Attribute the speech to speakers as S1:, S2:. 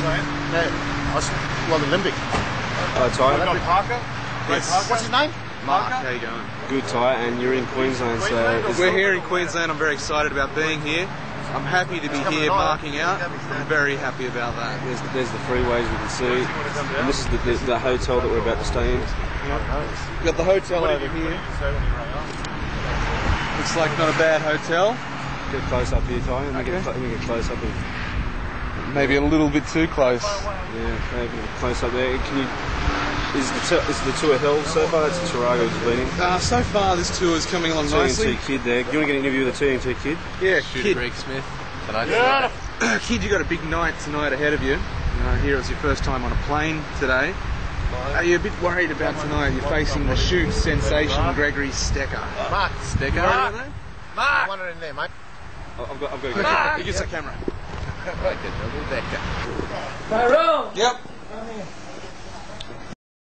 S1: No, Aus- well, Olympic.
S2: Hello, Ty.
S1: Olympic.
S3: Parker?
S1: Yes. What's his name?
S3: Mark, how you going?
S2: Good, Ty, and you're in Queensland, so
S3: We're here in Queensland. I'm very excited about being here. I'm happy to be here marking out. I'm very happy about that.
S2: There's, there's the freeways we can see, and this is the, the, the hotel that we're about to stay in.
S3: We've got the hotel over here. Looks like not a bad hotel.
S2: Get close up here, Ty, and we get,
S3: Okay.
S2: cl- we get close up here.
S3: Maybe a little bit too close.
S2: Yeah, maybe close up there. Can you? Is the t- is the tour held so far? That's the Tarago we've been in.
S3: Uh, so far, this tour is coming along nicely.
S2: TNT kid there. Do you want to get an interview with the TNT kid?
S3: Yeah,
S4: Shooter
S3: kid.
S4: Greg Smith. Can I
S3: Kid, you got a big night tonight ahead of you. Uh, here it's your first time on a plane today. Are you a bit worried about tonight? You're facing the shoot sensation Gregory Stecker.
S1: Mark.
S3: Stecker?
S1: Mark.
S3: Mark.
S1: Mark. One in there, mate.
S2: I've got, I've got to go.
S3: He gets the camera.
S4: Like a double decker.
S3: Yep.